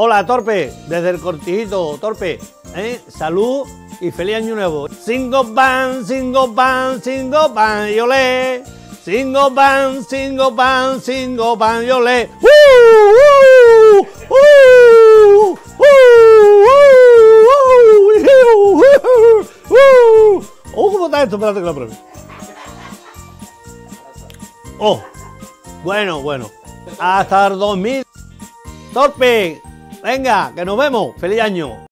Hola, Torpe, desde el cortijito, Torpe. ¿eh? Salud y feliz año nuevo. Single pan, single pan, single pan, yo le. Single pan, single pan, single pan, yo le. ¡Uh! ¡Uh! ¡Uh! ¡Oh, cómo está esto! Espérate que lo pruebe. Oh, bueno, bueno. Hasta el 2000. Torpe, venga, que nos vemos. Feliz año.